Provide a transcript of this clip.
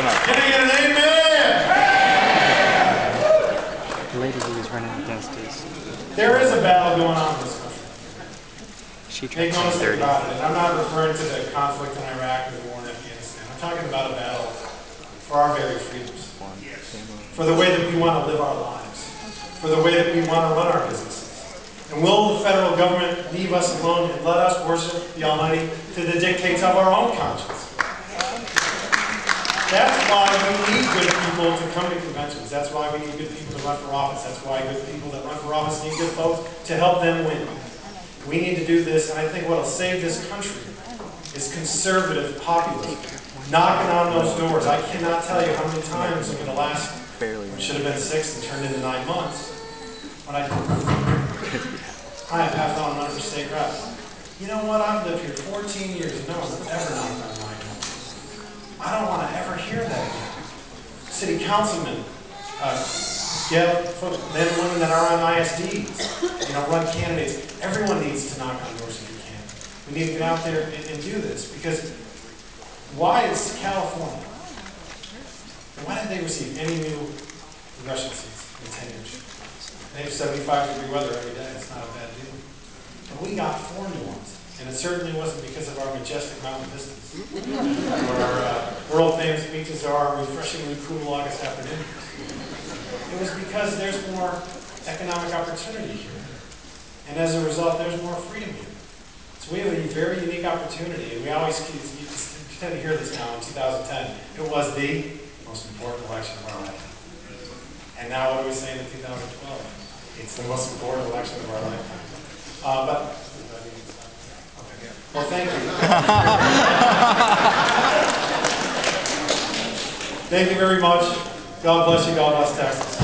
Can I get an amen? The lady he was running against us. There is a battle going on in this country. she Make tried no to mistake 30. about it. And I'm not referring to the conflict in Iraq or the war in Afghanistan. I'm talking about a battle for our very freedoms, One family. for the way that we want to live our lives, for the way that we want to run our businesses. And will the federal government leave us alone and let us worship the Almighty to the dictates of our own conscience? That's why we need good people to come to conventions. That's why we need good people to run for office. That's why good people that run for office need good folks to help them win. We need to do this, and I think what'll save this country is conservative populism. Knocking on those doors. I cannot tell you how many times over the last, Barely. should have been six and turned into nine months, when I, I have on running for state rep. You know what? I've lived here 14 years and no one's ever City councilmen, uh, get for men and women that are on ISDs, you know, run candidates. Everyone needs to knock on doors if you can. We need to get out there and, and do this because why is California? Why did they receive any new congressional seats in 10 years? They have 75 degree weather every day. It's not a bad deal. But we got four new ones. And it certainly wasn't because of our majestic mountain vistas or our uh, world famous beaches our refreshingly cool August afternoon. It was because there's more economic opportunity here. And as a result, there's more freedom here. So we have a very unique opportunity, and we always you tend to hear this now in 2010. It was the most important election of our lifetime. And now what are we saying in 2012? It's the most important election of our lifetime. Uh, but, okay. Well, thank you. Thank you very much. God bless you. God bless Texas.